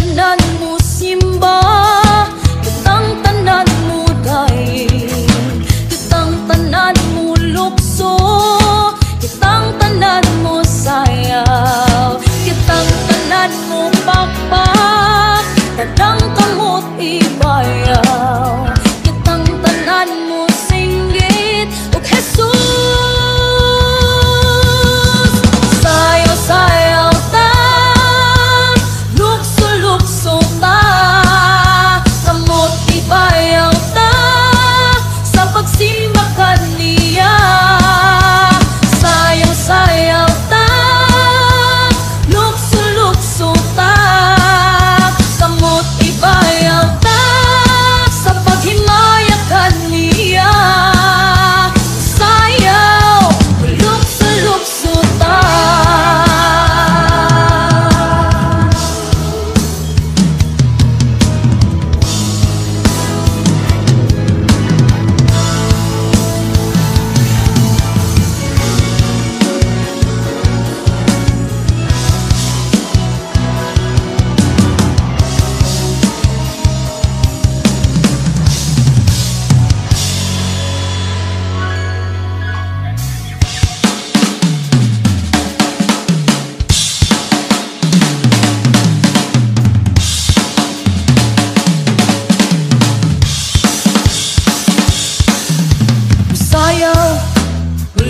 tanan mo simba. Kitang tanan mo day Kitang tanan lukso. Kitang tanan mo sayaw. Kitang tanan mo pakpak Tanang kamot ibayang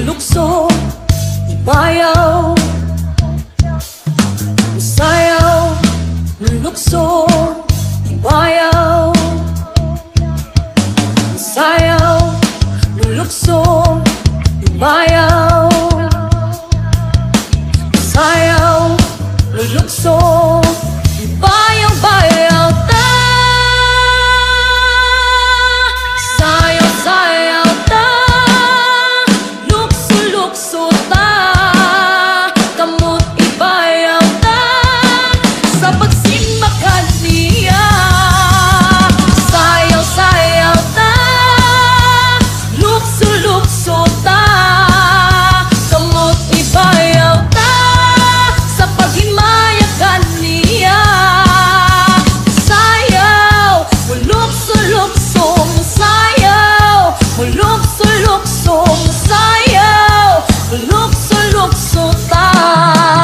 lukso Ibayaw. Sayaw Lukso. look so fine.